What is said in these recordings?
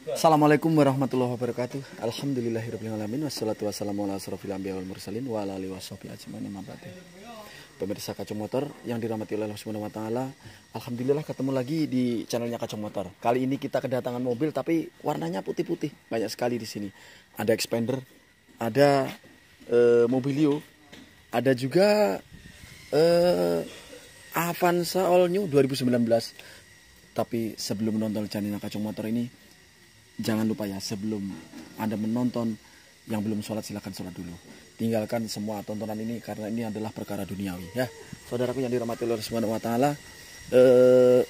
Assalamualaikum warahmatullahi wabarakatuh. Alhamdulillahirrahmanirrahim. Wassalatu wassalamu ala anbiya wal mursalin wa ala alihi ajmain. Pemirsa Kacau Motor yang dirahmati oleh Allah Subhanahu wa taala. Alhamdulillah ketemu lagi di channelnya Kacau Motor. Kali ini kita kedatangan mobil tapi warnanya putih-putih. Banyak sekali di sini. Ada Expander, ada eh, Mobilio, ada juga eh, Avanza All New 2019. Tapi sebelum menonton channelnya Kacau Motor ini jangan lupa ya sebelum anda menonton yang belum sholat silahkan sholat dulu. Tinggalkan semua tontonan ini karena ini adalah perkara duniawi ya. Saudaraku yang dirahmati oleh Subhanahu wa taala eh,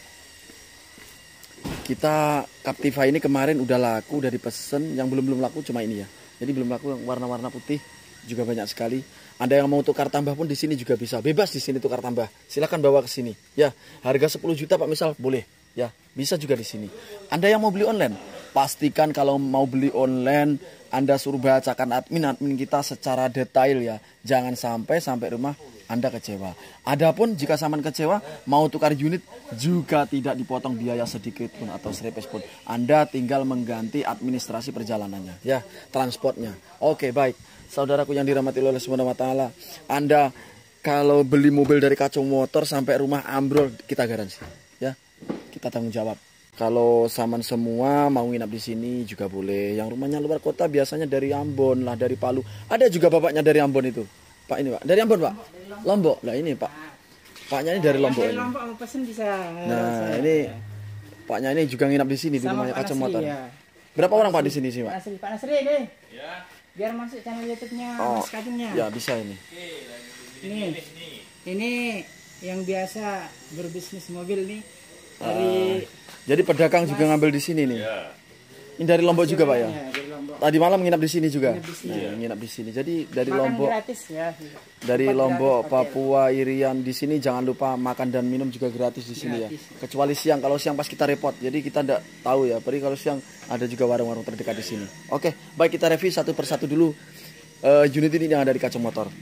kita Captiva ini kemarin udah laku udah dipesen yang belum belum laku cuma ini ya. Jadi belum laku yang warna-warna putih juga banyak sekali. Anda yang mau tukar tambah pun di sini juga bisa. Bebas di sini tukar tambah. Silahkan bawa ke sini ya. Harga 10 juta pak misal boleh ya bisa juga di sini anda yang mau beli online pastikan kalau mau beli online Anda suruh bacakan admin admin kita secara detail ya. Jangan sampai sampai rumah Anda kecewa. Adapun jika saman kecewa mau tukar unit juga tidak dipotong biaya sedikit pun atau seripes pun. Anda tinggal mengganti administrasi perjalanannya ya, transportnya. Oke, baik. Saudaraku yang dirahmati oleh Subhanahu wa taala, Anda kalau beli mobil dari kacau motor sampai rumah ambrol kita garansi. Kita tanggung jawab. Kalau saman semua mau nginap di sini juga boleh. Yang rumahnya luar kota biasanya dari Ambon lah, dari Palu. Ada juga bapaknya dari Ambon itu. Pak ini pak, dari Ambon pak. Lombok. Lah ini pak. Paknya ini dari Lombok Dari ini. Lombok mau pesen bisa. Nah ini paknya ini juga nginap di sini di rumahnya Pak kaca Nasri, motor. ya. Berapa orang pak di sini sih Pak pak? Nasri, Pak Nasri nih. Biar masuk channel YouTube-nya Oh, Mas Kacungnya. ya bisa ini. Ini. Ini yang biasa berbisnis mobil nih dari Jadi pedagang juga ngambil di sini nih. Ini dari Lombok juga pak ya? ya, dari Lombok. Tadi malam nginap di sini juga. Nginap di sini. Nah, nginap di sini. Jadi dari Makan Lombok gratis ya. dari Tempat Lombok, gratis, hotel. Papua, Irian di sini jangan lupa makan dan minum juga gratis di sini Gratis. ya. Kecuali siang, kalau siang pas kita repot. Jadi kita tidak tahu ya. Tapi kalau siang ada juga warung-warung terdekat di sini. Oke, baik kita review satu persatu dulu eh, unit ini yang ada di kaca motor.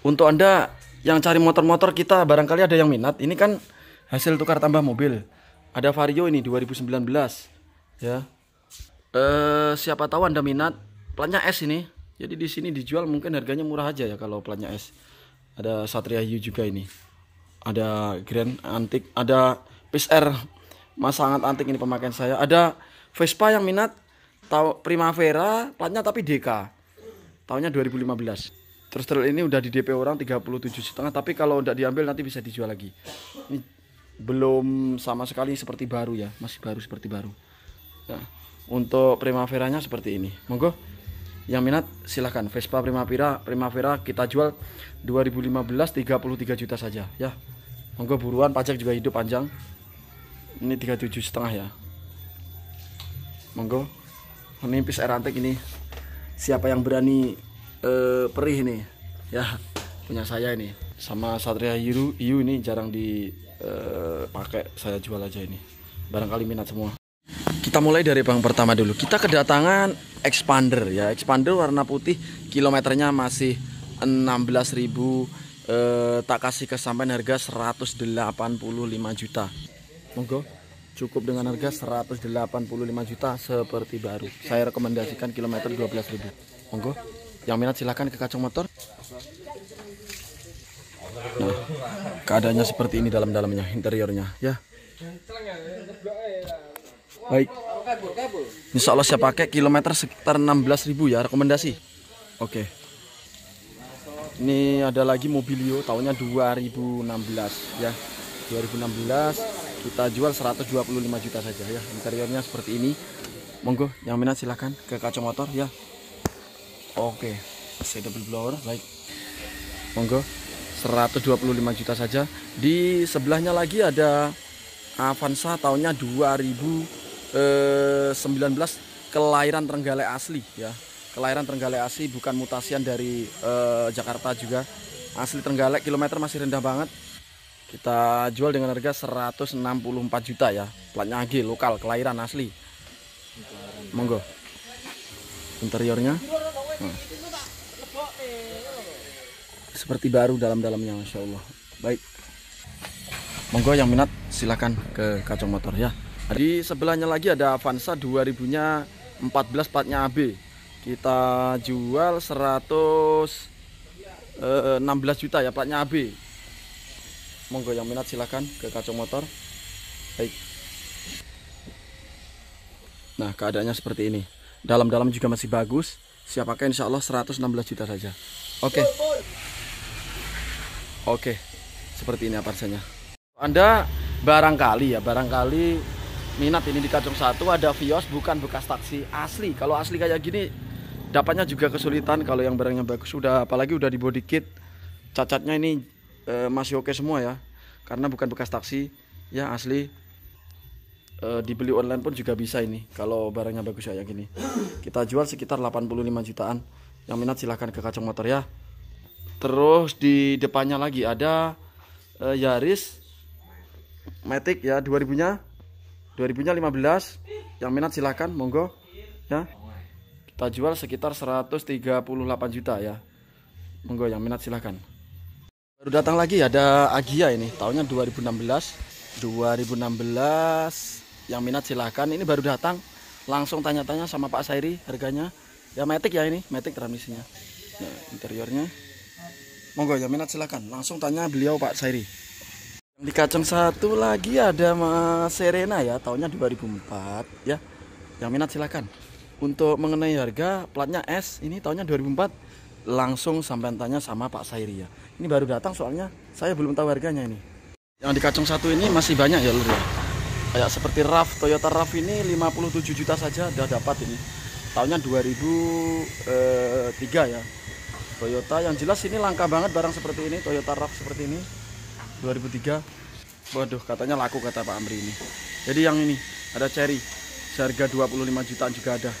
Untuk Anda yang cari motor-motor kita barangkali ada yang minat. Ini kan hasil tukar tambah mobil. Ada Vario ini 2019 ya. Eh siapa tahu Anda minat platnya S ini. Jadi di sini dijual mungkin harganya murah aja ya kalau platnya S. Ada Satria U juga ini. Ada Grand Antik, ada Peace R Mas sangat antik ini pemakaian saya. Ada Vespa yang minat tahu Primavera platnya tapi DK tahunnya 2015 terus terus ini udah di DP orang 37 setengah tapi kalau udah diambil nanti bisa dijual lagi. Ini belum sama sekali seperti baru ya masih baru seperti baru. Nah, untuk Primaveranya seperti ini. Monggo yang minat silahkan Vespa Primavera Primavera kita jual 2015 33 juta saja ya. Monggo buruan pajak juga hidup panjang. Ini 37 setengah ya. Monggo ini pis air antik ini. Siapa yang berani eh, perih nih ya punya saya ini. Sama Satria Hiru Hiu ini jarang dipakai saya jual aja ini. Barangkali minat semua. Kita mulai dari bang pertama dulu. Kita kedatangan expander ya. Expander warna putih kilometernya masih 16.000 eh, tak kasih kesampaian harga 185 juta. Monggo. Cukup dengan harga 185 juta seperti baru. Saya rekomendasikan kilometer 12.000 monggo yang minat silahkan ke kacang motor. Nah keadaannya seperti ini dalam-dalamnya interiornya ya. Baik. Insya Allah saya pakai kilometer sekitar 16.000 ya rekomendasi. Oke. Ini ada lagi mobilio tahunnya 2016 ya. 2016 kita jual 125 juta saja ya. Interiornya seperti ini. Monggo yang minat silahkan ke kaca motor ya oke. Saya double blower baik monggo. 125 juta saja. Di sebelahnya lagi ada Avanza tahunnya 2019 kelahiran Trenggalek asli ya. Kelahiran Trenggalek asli bukan mutasian dari eh, Jakarta juga. Asli Trenggalek kilometer masih rendah banget. Kita jual dengan harga 164 juta ya. Platnya AG lokal kelahiran asli. Monggo. Interiornya Seperti baru dalam-dalamnya Masya Allah. Baik. Monggo yang minat silahkan ke kacang motor ya. Di sebelahnya lagi ada Avanza 2000 nya 14 platnya AB kita jual 116 juta ya platnya AB monggo yang minat silahkan ke kacang motor. Baik. Nah keadaannya seperti ini. Dalam-dalam juga masih bagus siap pakai insya Allah 116 juta saja. Oke. Oke. Seperti ini aparsanya. Anda barangkali ya barangkali minat ini di kacang satu ada Vios bukan bekas taksi asli. Kalau asli kayak gini dapatnya juga kesulitan kalau yang barangnya bagus. Sudah apalagi udah di body kit. Cacatnya ini e, masih oke semua ya. Karena bukan bekas taksi. Ya asli e, dibeli online pun juga bisa ini kalau barangnya bagus kayak gini kita jual sekitar 85 jutaan. Yang minat silahkan ke kacang motor ya. Terus di depannya lagi ada e, Yaris Matic ya 2000 nya 2000 nya 15 yang minat silahkan monggo. Ya. Kita jual sekitar 138 juta ya. Monggo yang minat silahkan. Baru datang lagi ada Agia ini. Tahunnya 2016 2016 yang minat silahkan. Ini baru datang langsung tanya-tanya sama Pak Sairi harganya. Ya metik ya ini metik transmisinya. Nah, interiornya. Monggo yang minat silahkan. Langsung tanya beliau Pak Sairi. Di kacang satu lagi ada Mas Serena ya tahunnya 2004 ya. Yang minat silahkan. Untuk mengenai harga platnya S ini tahunnya 2004 langsung sampai tanya sama Pak Sairi ya. Ini baru datang soalnya saya belum tahu harganya ini. Yang di kacang satu ini masih banyak ya lur ya kayak seperti RAV Toyota RAV ini 57 juta saja udah dapat ini. Tahunnya 2003 ya. Toyota yang jelas ini langka banget barang seperti ini Toyota RAV seperti ini 2003 waduh katanya laku kata Pak Amri ini. Jadi yang ini ada Cherry seharga 25 jutaan juga ada.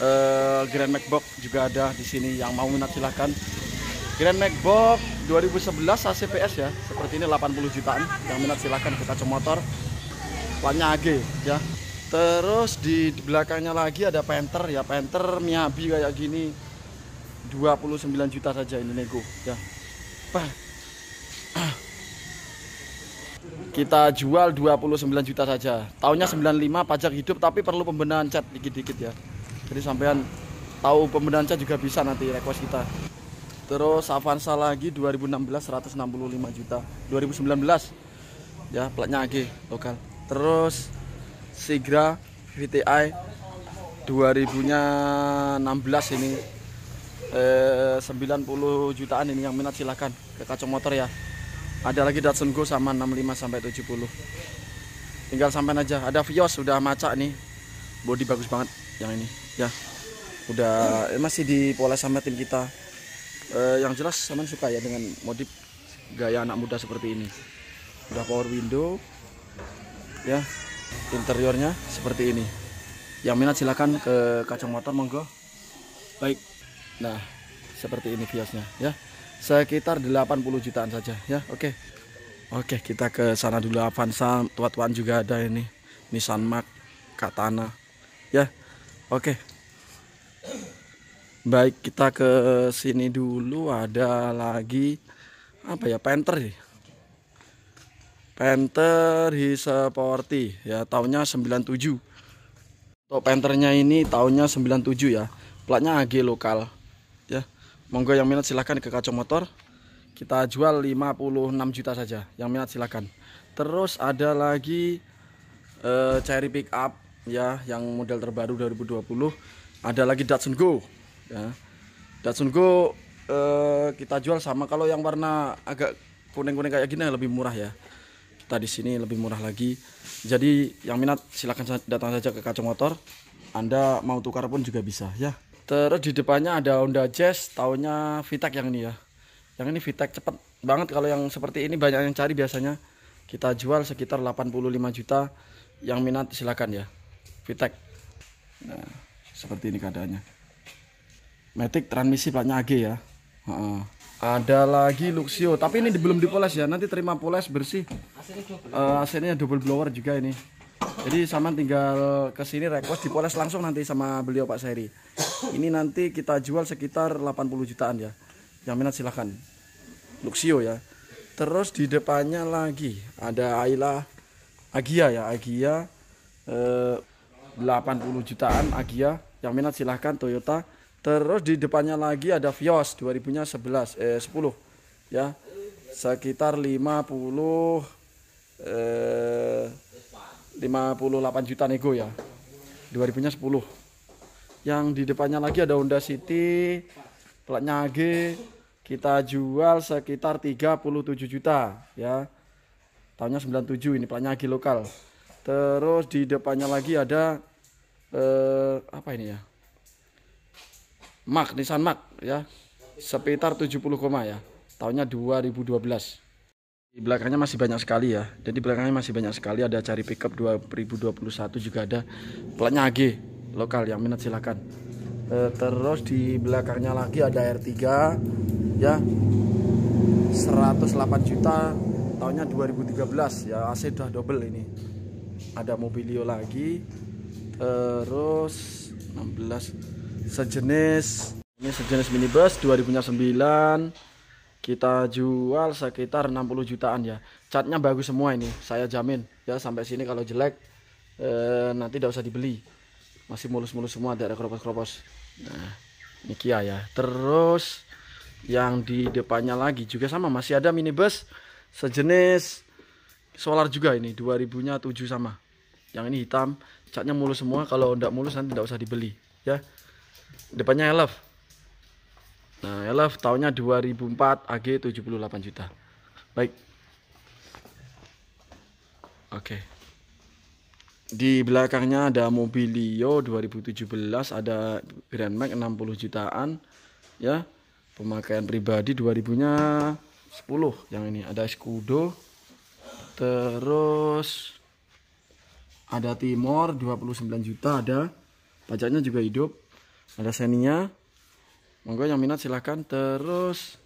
Uh, Grand Macbook juga ada di sini yang mau minat silahkan. Grand Macbook 2011 ACPS ya seperti ini 80 jutaan yang minat silahkan ke kaca motor platnya AG ya. Terus di belakangnya lagi ada Panther ya. Panther Miyabi kayak gini. 29 juta saja ini nego ya. Bah. kita jual 29 juta saja. Tahunnya 95 pajak hidup tapi perlu pembenahan cat dikit-dikit ya. Jadi sampean tahu pembenahan cat juga bisa nanti request kita. Terus Avanza lagi 2016 165 juta. 2019 ya platnya AG lokal terus Sigra VTI 2000 nya 16 ini. Eh, 90 jutaan ini yang minat silahkan ke kacang motor ya. Ada lagi Datsun Go sama 65 sampai 70 tinggal sampai aja. Ada Vios sudah maca nih. Body bagus banget yang ini ya. Udah eh, masih dipoles sama tim kita. Eh, yang jelas sama suka ya dengan modif gaya anak muda seperti ini. Udah power window ya interiornya seperti ini. Yang minat silakan ke kacang motor monggo. Baik. Nah seperti ini biasnya ya. Sekitar 80 jutaan saja ya. Oke. Oke kita ke sana dulu. Avanza tuan-tuan juga ada ini. Nissan Mark Katana ya. Oke. Baik kita ke sini dulu. Ada lagi apa ya Panther nih Panther Sporty ya tahunnya 97 untuk Panthernya ini tahunnya 97 ya. Platnya AG lokal. Ya monggo yang minat silahkan ke kacau motor. Kita jual 56 juta saja. Yang minat silahkan. Terus ada lagi uh, Cherry Pick Up ya yang model terbaru 2020 ada lagi Datsun Go ya. Datsun Go uh, kita jual sama. Kalau yang warna agak kuning-kuning kayak gini lebih murah ya kita di sini lebih murah lagi. Jadi yang minat silahkan datang saja ke kacang motor. Anda mau tukar pun juga bisa ya. Terus di depannya ada Honda Jazz tahunnya VTEC yang ini ya. Yang ini VTEC cepat banget kalau yang seperti ini banyak yang cari biasanya. kita jual sekitar 85 juta yang minat silakan ya Vitek nah seperti ini keadaannya Matic transmisi platnya AG ya Heeh. Ada lagi Luxio tapi ini belum dipoles ya. Nanti terima poles bersih. Uh, double blower juga ini. Jadi sama tinggal ke sini request dipoles langsung nanti sama beliau Pak Seri. Ini nanti kita jual sekitar 80 jutaan ya. Yang minat silahkan. Luxio ya. Terus di depannya lagi ada Ayla Agia ya Agia eh, 80 jutaan Agia. Yang minat silahkan Toyota terus di depannya lagi ada Vios 2000 nya 11 eh 10 ya. Sekitar 50 eh 58 juta nego ya. 2000 nya 10 yang di depannya lagi ada Honda City platnya AG kita jual sekitar 37 juta ya. Tahunnya 97 ini platnya lagi lokal. Terus di depannya lagi ada eh, apa ini ya Mak Nissan Mak ya. Sekitar 70 koma ya. Tahunnya 2012 di belakangnya masih banyak sekali ya. Jadi belakangnya masih banyak sekali. Ada cari pickup 2021 juga ada. Platnya AG lokal yang minat silakan. E, terus di belakangnya lagi ada R3 ya. 108 juta. Tahunnya 2013 ya. AC udah double ini. Ada mobilio lagi. Terus 16 sejenis. Ini sejenis minibus 2009 kita jual sekitar 60 jutaan ya. Catnya bagus semua ini saya jamin. Ya sampai sini kalau jelek eh, nanti tidak usah dibeli. Masih mulus-mulus semua ada keropos-keropos. Nah ini Kia ya. Terus yang di depannya lagi juga sama. Masih ada minibus sejenis solar juga ini 2000 nya 7 sama. Yang ini hitam catnya mulus semua. Kalau tidak mulus nanti tidak usah dibeli ya depannya Elf nah Elf tahunnya 2004 AG 78 juta. Baik. Oke. Di belakangnya ada Mobilio 2017 ada Grand Max 60 jutaan ya. Pemakaian pribadi 2000 nya 10 yang ini. Ada Scudo terus ada Timor 29 juta ada. Pajaknya juga hidup ada Xenia monggo yang minat silahkan. Terus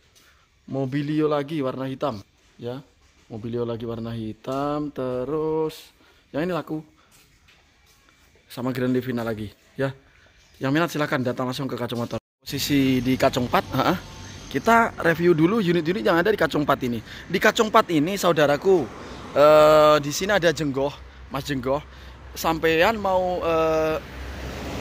Mobilio lagi warna hitam. Ya Mobilio lagi warna hitam. Terus yang ini laku. Sama Grand Livina lagi. Ya yang minat silahkan datang langsung ke kacamata posisi di kacung 4 ha kita review dulu unit-unit yang ada di kacung 4 ini. Di kacung 4 ini saudaraku eh, di sini ada jenggoh Mas Jenggoh. Sampean mau eh,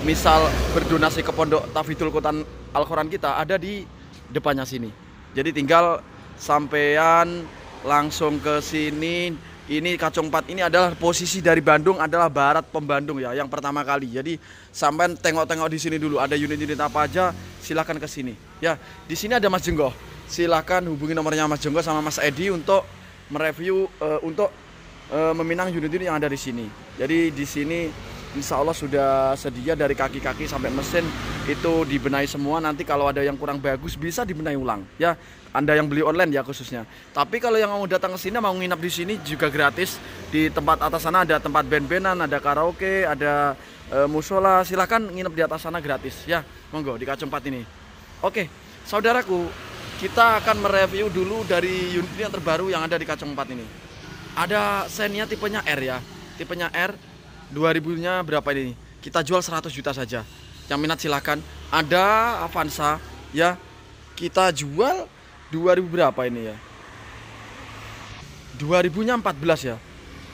misal berdonasi ke pondok Tafidul Kotan Al-Quran kita ada di depannya sini jadi tinggal sampean langsung ke sini ini Kacung 4 ini adalah posisi dari Bandung adalah barat pembandung ya yang pertama kali. Jadi sampai tengok-tengok di sini dulu ada unit-unit apa aja silahkan ke sini. Ya di sini ada Mas Jenggoh. Silahkan hubungi nomornya Mas Jenggoh sama Mas Edi untuk mereview uh, untuk uh, meminang unit-unit yang ada di sini. Jadi di sini Insya Allah sudah sedia dari kaki-kaki sampai mesin itu dibenahi semua. Nanti kalau ada yang kurang bagus bisa dibenahi ulang. Ya, anda yang beli online ya khususnya. Tapi kalau yang mau datang ke sini mau nginap di sini juga gratis. Di tempat atas sana ada tempat band-bandan, ada karaoke, ada e, musola. Silahkan nginap di atas sana gratis ya. Monggo di Kacung 4 ini. Oke, saudaraku, kita akan mereview dulu dari unit yang terbaru yang ada di Kacung 4 ini. Ada Xenia tipenya R ya. Tipenya R 2000-nya berapa ini? Kita jual 100 juta saja. Yang minat silahkan. Ada Avanza ya. Kita jual 2000 berapa ini ya 2000 nya 14 ya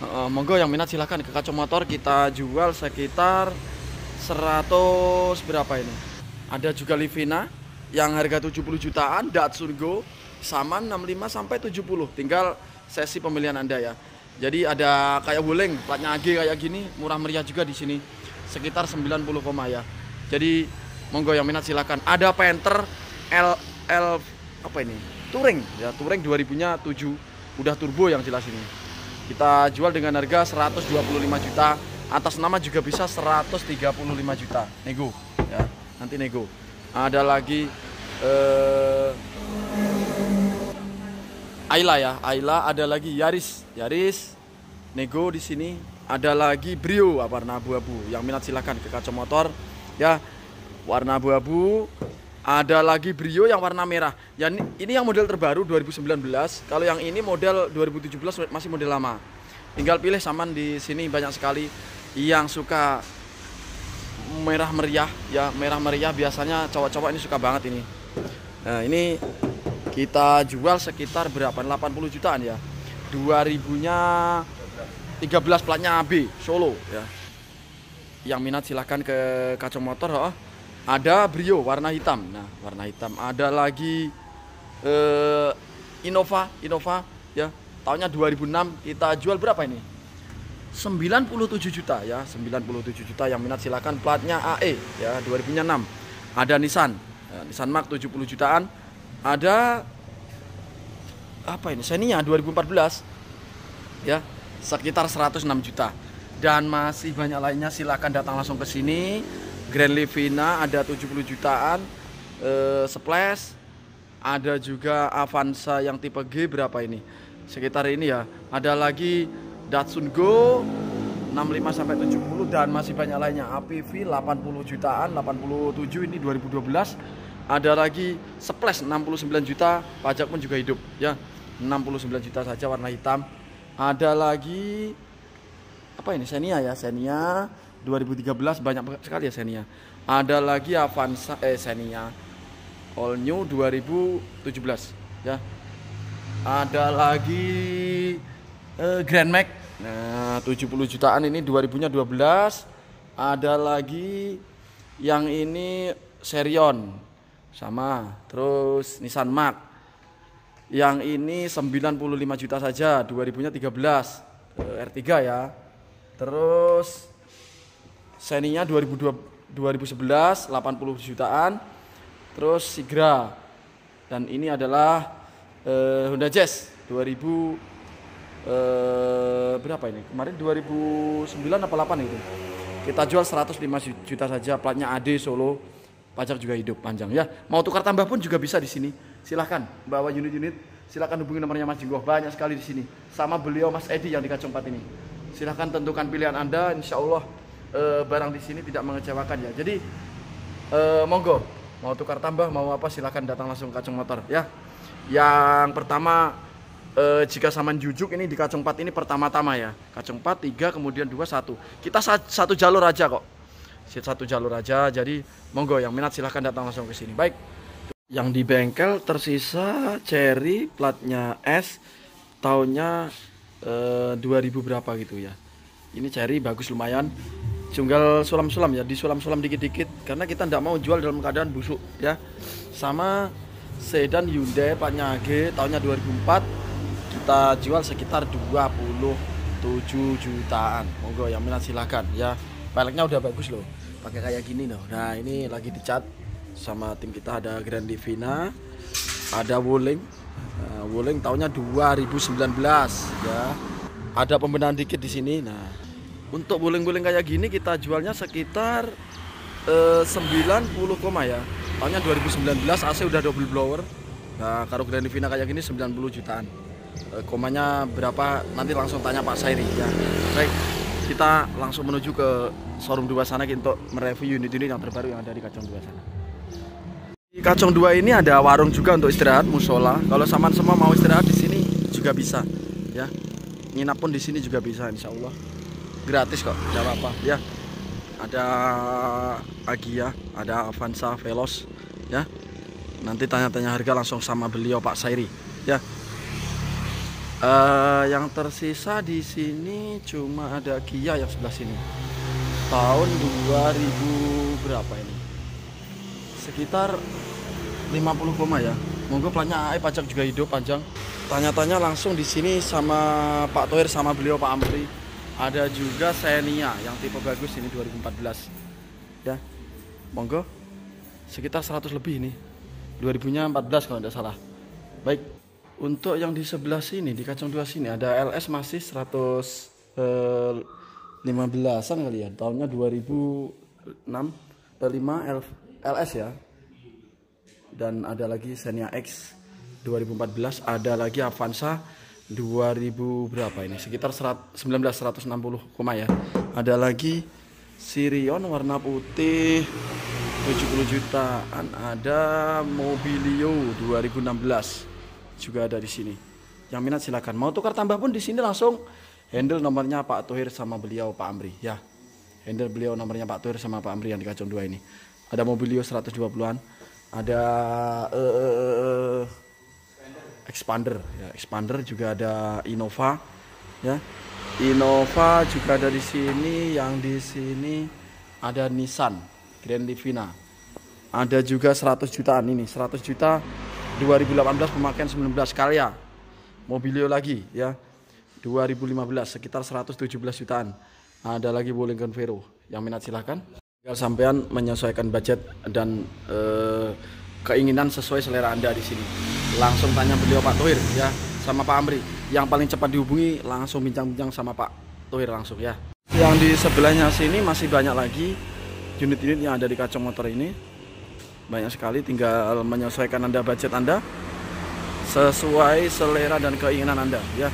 uh, monggo yang minat silahkan ke kacau motor kita jual sekitar 100 berapa ini ada juga Livina yang harga 70 jutaan Datsun Go sama 65 sampai 70 tinggal sesi pemilihan anda ya jadi ada kayak wuling platnya AG kayak gini murah meriah juga di sini. Sekitar 90 koma ya jadi monggo yang minat silahkan ada Panther L L apa ini? Touring. Ya touring 2000 nya 7 udah turbo yang jelas ini. Kita jual dengan harga 125 juta. Atas nama juga bisa 135 juta. Nego. Ya nanti nego. Ada lagi eh, Ayla ya Ayla ada lagi Yaris. Yaris Nego di sini. Ada lagi Brio warna abu-abu. Yang minat silahkan ke kaca motor ya. Warna abu-abu. Ada lagi Brio yang warna merah. Ya ini, ini yang model terbaru 2019 kalau yang ini model 2017 masih model lama. Tinggal pilih saman di sini banyak sekali yang suka merah meriah ya. Merah meriah biasanya cowok-cowok ini suka banget ini. Nah ini kita jual sekitar berapa? 80 jutaan ya. 2000 nya 13 platnya AB Solo ya. Yang minat silahkan ke kacau motor oh. ada Brio warna hitam. Nah warna hitam. Ada lagi eh, Innova Innova ya. Tahunnya 2006 kita jual berapa ini? 97 juta ya. 97 juta yang minat silahkan platnya AE ya 2006 ada Nissan. Ya, Nissan Mark 70 jutaan ada apa ini Xenia 2014 ya sekitar 106 juta. Dan masih banyak lainnya silahkan datang langsung ke sini. Grand Livina ada 70 jutaan. Eh, Splash ada juga Avanza yang tipe G berapa ini? Sekitar ini ya. Ada lagi Datsun Go 65 sampai 70 dan masih banyak lainnya. APV 80 jutaan 87 ini 2012 ada lagi Splash 69 juta pajak pun juga hidup ya. 69 juta saja warna hitam. Ada lagi apa ini Xenia ya Xenia 2013 banyak sekali ya Xenia. Ada lagi Avanza eh Xenia All New 2017 ya. Ada lagi eh, Grand Max. Nah 70 jutaan ini 2000 nya 12 ada lagi yang ini Serion sama. Terus Nissan Mark. Yang ini 95 juta saja 2000 nya 13 R3 ya. Terus Seninya 2002, 2011 80 jutaan. Terus Sigra. Dan ini adalah uh, Honda Jazz 2000 uh, berapa ini? Kemarin 2009 apa 8 itu? Kita jual 105 juta saja platnya AD Solo pajak juga hidup panjang. Ya mau tukar tambah pun juga bisa di sini. Silahkan bawa unit-unit. Silahkan hubungi nomornya Mas Jinggoh. Banyak sekali di sini. Sama beliau Mas Edi yang di Kacung 4 ini. Silahkan tentukan pilihan anda. Insya Allah e, barang di sini tidak mengecewakan ya. Jadi e, monggo. Mau tukar tambah mau apa silahkan datang langsung Kacung Motor ya. Yang pertama e, jika saman jujuk ini di Kacung 4 ini pertama-tama ya. Kacung 4 3 kemudian 2 1 kita satu jalur aja kok satu jalur aja. Jadi monggo yang minat silahkan datang langsung ke sini. Baik. Yang di bengkel tersisa cherry platnya S tahunnya eh, 2000 berapa gitu ya. Ini cherry bagus lumayan. Junggal sulam-sulam ya disulam-sulam dikit-dikit. Karena kita tidak mau jual dalam keadaan busuk ya. Sama sedan Hyundai platnya G tahunnya 2004 kita jual sekitar 27 jutaan. Monggo yang minat silahkan ya. Peleknya udah bagus loh pakai kayak gini loh nah ini lagi dicat sama tim kita ada Grand Divina, ada Wuling. Nah, Wuling tahunnya 2019 ya. Ada pembenahan dikit di sini. Nah, untuk wuling-wuling kayak gini kita jualnya sekitar eh, 90 koma ya. Tahunnya 2019 AC udah double blower. Nah, kalau Grand Divina kayak gini 90 jutaan. Eh, komanya berapa nanti langsung tanya Pak Sairi ya. Baik, kita langsung menuju ke showroom dua sana untuk mereview unit-unit yang terbaru yang ada di Kacang dua sana. Di Kacong 2 ini ada warung juga untuk istirahat musola. Kalau saman semua mau istirahat di sini juga bisa, ya. Nginap pun di sini juga bisa, insya Allah. Gratis kok, tidak apa-apa, ya. Ada Agia, ada Avanza Veloz, ya. Nanti tanya-tanya harga langsung sama beliau Pak Sairi, ya. Uh, yang tersisa di sini cuma ada Kia yang sebelah sini. Tahun 2000 berapa ini? sekitar 50 koma ya. Monggo platnya AE pajak juga hidup panjang. Tanya-tanya langsung di sini sama Pak Toir sama beliau Pak Amri ada juga Xenia yang tipe bagus ini 2014 ya monggo. Sekitar 100 lebih ini. 2000 nya 14 kalau tidak salah. Baik untuk yang di sebelah sini di kacang dua sini ada LS masih 100 eh, 15an kali ya. Tahunnya 2006 5 LS ya. Dan ada lagi Xenia X 2014 ada lagi Avanza 2000 berapa ini? Sekitar 100, 1960 koma ya. Ada lagi Sirion warna putih 70 jutaan. Ada Mobilio 2016 juga ada di sini. Yang minat silakan. Mau tukar tambah pun di sini langsung handle nomornya Pak Tohir sama beliau Pak Amri. Ya handle beliau nomornya Pak Tohir sama Pak Amri yang di kacung dua ini. Ada Mobilio 120-an ada uh, uh, expander. Ya expander juga ada Innova. Ya Innova juga ada di sini yang di sini ada Nissan Grand Livina. Ada juga 100 jutaan ini 100 juta 2018 pemakaian 19 karya Mobilio lagi ya 2015 sekitar 117 jutaan ada lagi Bolington Vero yang minat silahkan tinggal sampean menyesuaikan budget dan eh, keinginan sesuai selera Anda di sini. Langsung tanya beliau Pak Tohir ya sama Pak Amri. Yang paling cepat dihubungi langsung bincang-bincang sama Pak Tohir langsung ya. Yang di sebelahnya sini masih banyak lagi unit-unit yang ada di kacang motor ini. Banyak sekali tinggal menyesuaikan Anda budget Anda sesuai selera dan keinginan Anda ya.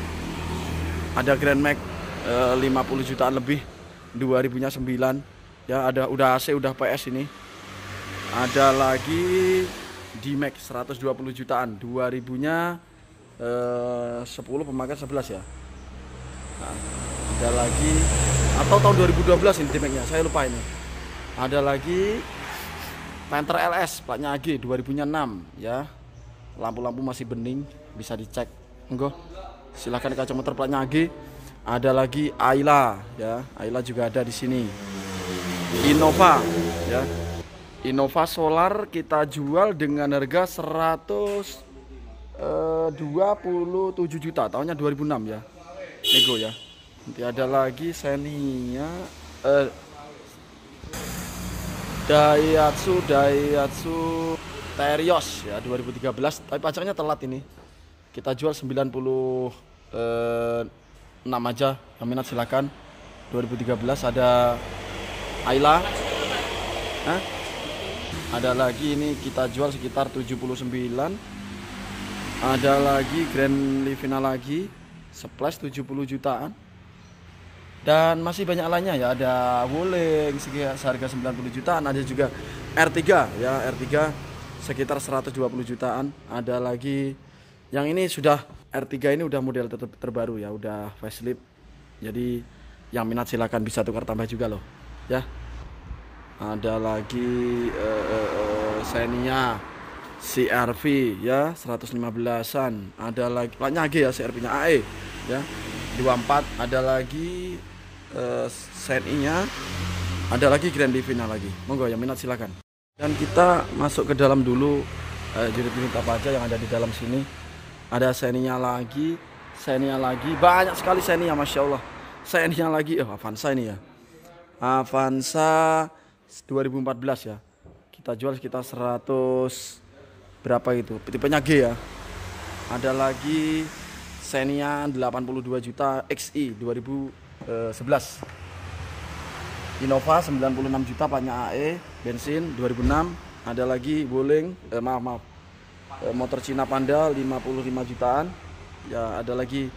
Ada Grand Max eh, 50 jutaan lebih 2000-nya 9 ya. Ada udah AC udah PS ini. Ada lagi di Max 120 jutaan 2000 nya eh, 10 pemakaian 11 ya. Nah, ada lagi atau tahun 2012 ini saya lupa ini. Ada lagi Panther LS platnya AG 2000 nya 6 ya. Lampu-lampu masih bening bisa dicek. Enggak silahkan kacamata platnya AG ada lagi Ayla ya. Ayla juga ada di sini. Innova ya. Innova Solar kita jual dengan harga 127 eh, juta tahunnya 2006 ya. Nego ya. Nanti ada lagi Xenia eh, Daihatsu Daihatsu Terios ya 2013 tapi pajaknya telat ini. Kita jual 90 eh, 6 aja. Yang minat silakan 2013 ada Ayla. Hah? ada lagi ini kita jual sekitar 79 ada lagi Grand Livina lagi. Splash 70 jutaan dan masih banyak lainnya ya. Ada Wuling seharga 90 jutaan. Ada juga R3 ya R3 sekitar 120 jutaan. Ada lagi yang ini sudah R3 ini udah model ter terbaru ya udah facelift. Jadi yang minat silahkan bisa tukar tambah juga loh ya. Ada lagi uh, uh, Xenia CRV ya 115an ada lagi platnya G ya CRV nya AE ya 24 ada lagi uh, Xenia nya ada lagi Grand Divina lagi. Monggo yang minat silakan. Dan kita masuk ke dalam dulu uh, unit-unit apa aja yang ada di dalam sini. Ada Xenia lagi Xenia lagi. Banyak sekali Xenia Masya Allah. Xenia lagi oh Avanza ini ya. Avanza 2014 ya. Kita jual sekitar 100 berapa itu? Tipenya G ya. Ada lagi Xenia 82 juta XI 2011 Innova 96 juta paknya AE bensin 2006 ada lagi Wuling eh, maaf maaf eh, motor Cina Panda 55 jutaan ya ada lagi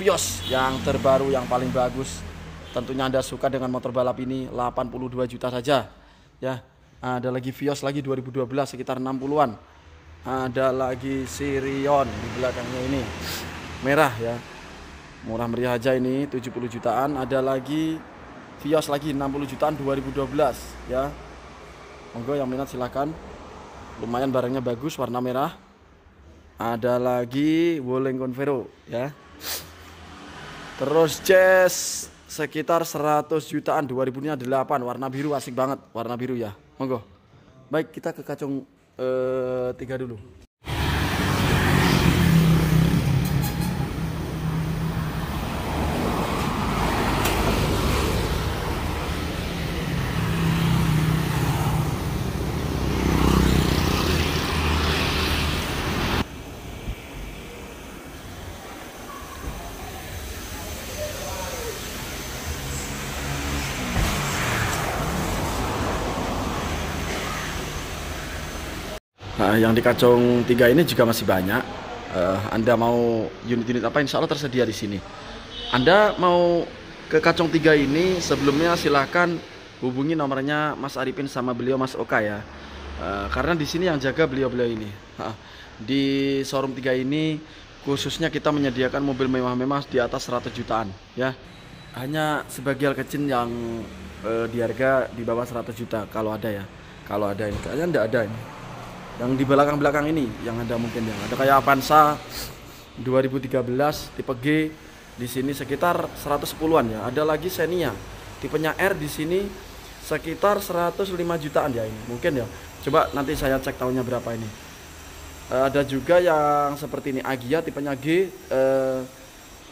Vios yang terbaru yang paling bagus Tentunya Anda suka dengan motor balap ini 82 juta saja. Ya. Ada lagi Vios lagi 2012 sekitar 60-an. Ada lagi Sirion di belakangnya ini. Merah ya. Murah meriah aja ini 70 jutaan. Ada lagi Vios lagi 60 jutaan 2012 ya. Monggo yang minat silakan. Lumayan barangnya bagus warna merah. Ada lagi Wuling Convero ya. Terus Jazz sekitar 100 jutaan 2008 warna biru asik banget warna biru ya monggo baik kita ke kacung eh, tiga dulu Nah, yang di kacung tiga ini juga masih banyak. Uh, anda mau unit-unit apa insya Allah tersedia di sini. Anda mau ke kacung tiga ini sebelumnya silahkan hubungi nomornya Mas Arifin sama beliau Mas Oka ya. Uh, karena di sini yang jaga beliau-beliau ini. Uh, di showroom tiga ini khususnya kita menyediakan mobil mewah-mewah di atas 100 jutaan ya. Hanya sebagian kecil yang uh, di harga di bawah 100 juta kalau ada ya. Kalau ada ini kayaknya enggak ada ini yang di belakang-belakang ini yang ada mungkin ya. Ada kayak Avanza 2013 tipe G di sini sekitar 110-an ya. Ada lagi Xenia tipenya R di sini sekitar 105 jutaan ya ini. Mungkin ya. Coba nanti saya cek tahunnya berapa ini. Uh, ada juga yang seperti ini Agia tipenya G. Uh,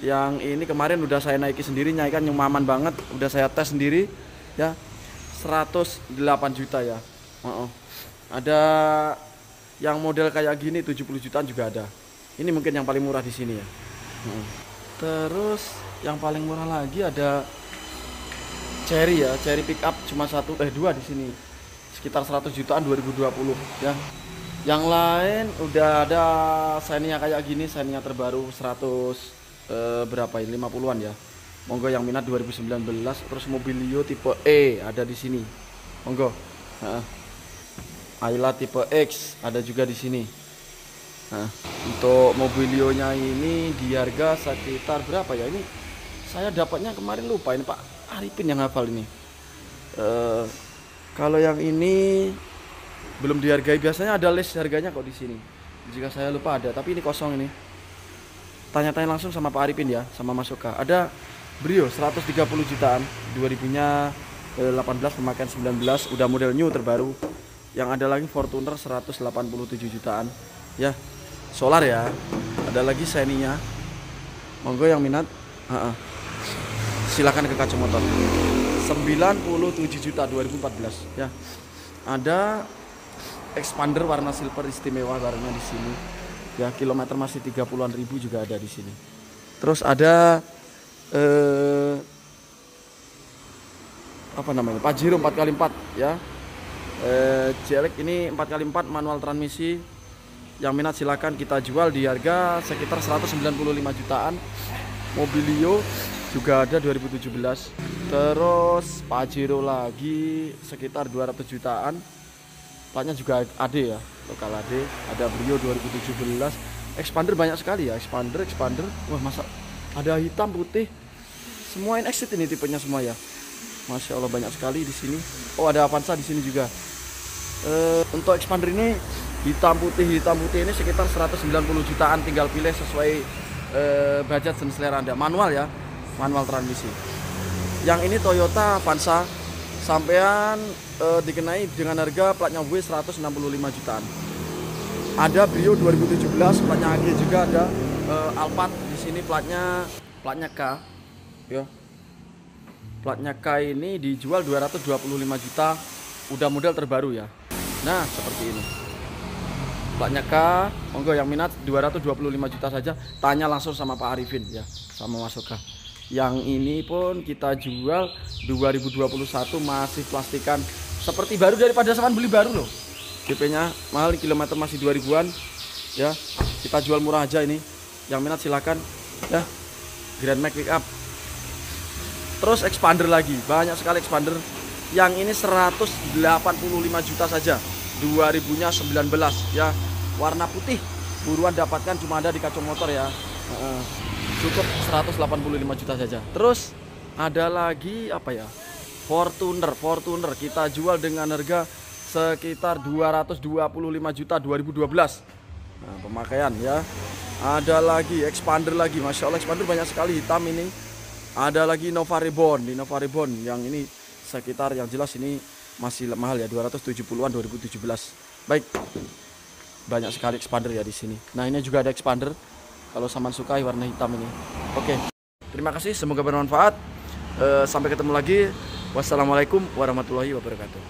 yang ini kemarin udah saya naiki sendiri nyaikan nyumaman banget. Udah saya tes sendiri ya. 108 juta ya. Uh -uh. ada yang model kayak gini 70 jutaan juga ada. Ini mungkin yang paling murah di sini ya. Hmm. terus yang paling murah lagi ada Cherry ya Cherry pickup cuma satu eh dua di sini. Sekitar 100 jutaan 2020 ya. Yang lain udah ada Xenia kayak gini Xenia terbaru 100 eh, berapa ini? 50-an ya. Monggo yang minat 2019 terus mobilio tipe E ada di sini. Monggo Ayla tipe X ada juga di sini. Nah, untuk mobilionya ini di harga sekitar berapa ya ini? Saya dapatnya kemarin lupa ini Pak Arifin yang hafal ini. Uh, kalau yang ini belum dihargai biasanya ada list harganya kok di sini. Jika saya lupa ada, tapi ini kosong ini. Tanya-tanya langsung sama Pak Arifin ya, sama Mas Oka. Ada Brio 130 jutaan, 2000-nya 18 pemakaian 19, udah model new terbaru yang ada lagi Fortuner 187 jutaan. Ya solar ya. Ada lagi Xenia monggo yang minat. Uh -uh. silakan ke kaca motor. 97 juta 2014 ya. Ada expander warna silver istimewa barangnya di sini. Ya kilometer masih 30-an ribu juga ada di sini. Terus ada eh, apa namanya? Pajero 4x4 ya eh, jelek ini 4x4 manual transmisi. Yang minat silakan kita jual di harga sekitar 195 jutaan. Mobilio juga ada 2017 terus Pajero lagi sekitar 200 jutaan. Platnya juga ada ya lokal AD ada Brio 2017 expander banyak sekali ya expander expander. Wah masa ada hitam putih. Semua exit ini tipenya semua ya. Masya Allah banyak sekali di sini. Oh ada Avanza di sini juga e, untuk expander ini hitam putih hitam putih ini sekitar 190 jutaan tinggal pilih sesuai e, budget dan selera anda. Manual ya manual transmisi. Yang ini Toyota Avanza sampean e, dikenai dengan harga platnya W 165 jutaan. Ada Brio 2017 platnya AG juga ada. E, Alphard di sini platnya platnya K ya. Platnya K ini dijual 225 juta udah model terbaru ya Nah, seperti ini. Platnya K, monggo yang minat 225 juta saja. Tanya langsung sama Pak Arifin ya, sama Mas Oka. Yang ini pun kita jual 2021 masih plastikan seperti baru daripada zaman beli baru loh. DP-nya mahal kilometer masih 2000-an. Ya, kita jual murah aja ini. Yang minat silakan ya. Grand Max Pickup. Terus expander lagi, banyak sekali expander yang ini 185 juta saja. 2000 nya 19 ya. Warna putih buruan dapatkan cuma ada di kacau motor ya. Cukup 185 juta saja. Terus ada lagi apa ya? Fortuner Fortuner. Kita jual dengan harga sekitar 225 juta 2012 nah, pemakaian ya. Ada lagi expander lagi. Masya Allah expander banyak sekali hitam ini. Ada lagi Nova Reborn. Di Nova Reborn yang ini sekitar yang jelas ini masih mahal ya 270-an 2017 baik banyak sekali expander ya di sini. Nah ini juga ada expander. Kalau saman suka warna hitam ini. Oke terima kasih semoga bermanfaat. E, sampai ketemu lagi. Wassalamualaikum warahmatullahi wabarakatuh